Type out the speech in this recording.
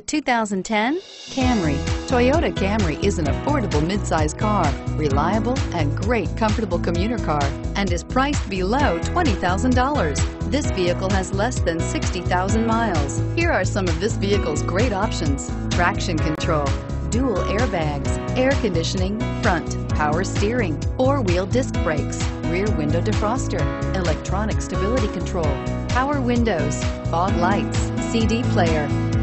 2010 Camry. Toyota Camry is an affordable midsize car, reliable and great comfortable commuter car, and is priced below $20,000. This vehicle has less than 60,000 miles. Here are some of this vehicle's great options. Traction control, dual airbags, air conditioning, front, power steering, four-wheel disc brakes, rear window defroster, electronic stability control, power windows, fog lights, CD player,